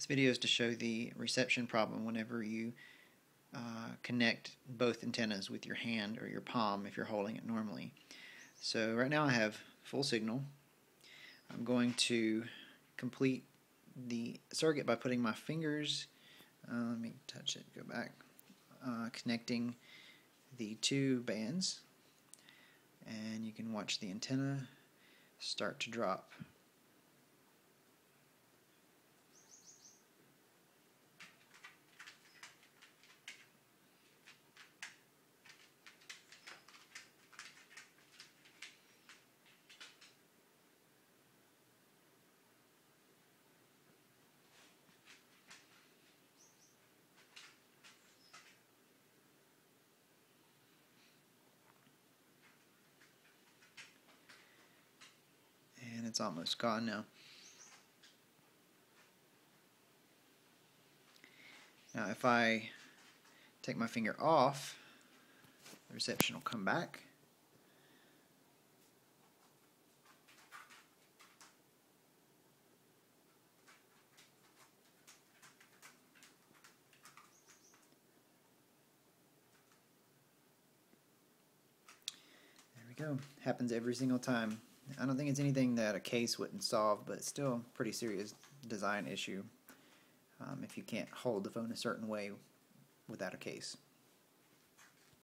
This video is to show the reception problem whenever you uh, connect both antennas with your hand or your palm if you're holding it normally. So right now I have full signal. I'm going to complete the circuit by putting my fingers, uh, let me touch it, go back, uh, connecting the two bands and you can watch the antenna start to drop. It's almost gone now. Now if I take my finger off, the reception will come back. There we go. Happens every single time. I don't think it's anything that a case wouldn't solve, but it's still a pretty serious design issue um, if you can't hold the phone a certain way without a case.